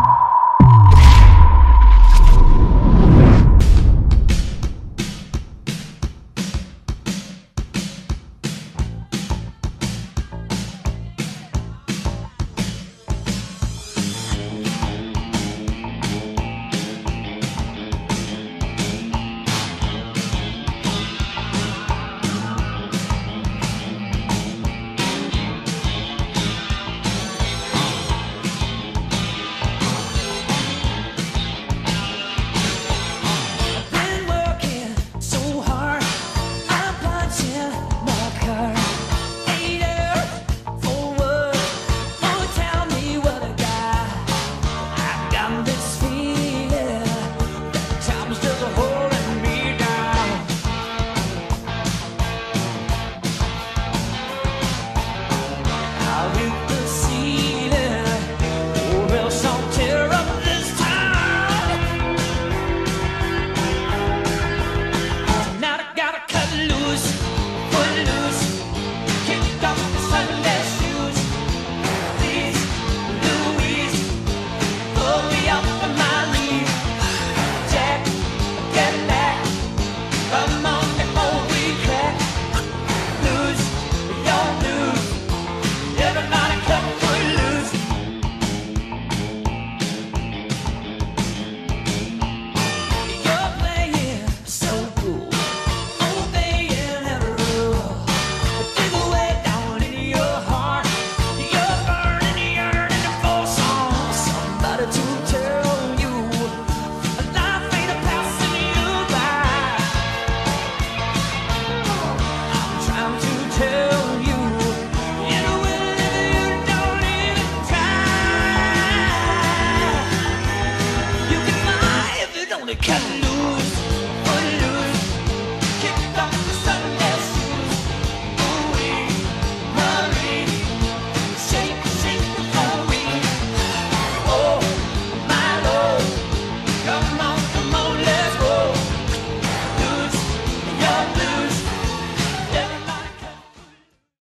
you the cat loose.